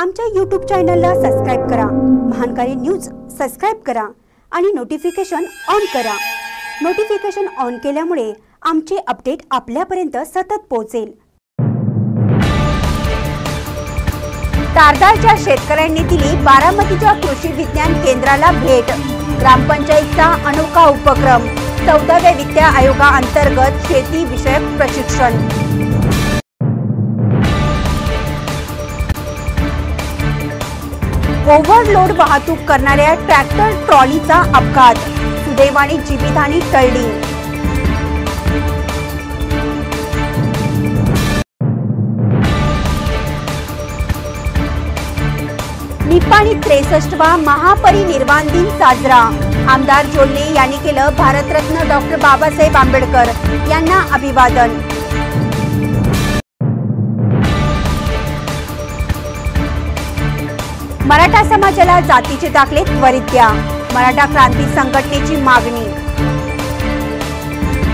आमच्या यूट्यूब चॅनलला सबस्क्राईब करा. महानकारी न्यूज सबस्क्राईब करा आणि नोटिफिकेशन ऑन करा. नोटिफिकेशन ऑन केल्यामुळे आमचे अपडेट आपल्यापर्यंत सतत पोहोचेल. तारदाळच्या शेतकऱ्यांनी दिली बारामतीच्या कृषी विज्ञान केंद्राला भेट. ग्रामपंचायतचा अनोखा उपक्रम. चौदाव्या वित्त आयोगाअंतर्गत शेती विषयक प्रशिक्षण. ओव्हरलोड वाहतूक करणाऱ्या ट्रॅक्टर ट्रॉलीचा अपघात. सुदैवाने जीवितहानी टळली. निपाणी त्रेसष्टवा महापरिनिर्वाण दिन साजरा. आमदार जोल्ले यांनी केलं भारतरत्न डॉक्टर बाबासाहेब आंबेडकर यांना अभिवादन. मराठा समाजाला जातीचे दाखले त्वरित द्या. मराठा क्रांती संघटनेची मागणी.